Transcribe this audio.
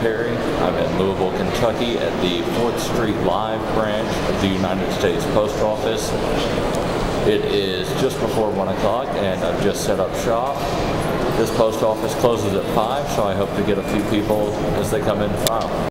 Perry. I'm in Louisville, Kentucky at the 4th Street Live branch of the United States Post Office. It is just before 1 o'clock and I've just set up shop. This post office closes at 5, so I hope to get a few people as they come in to file.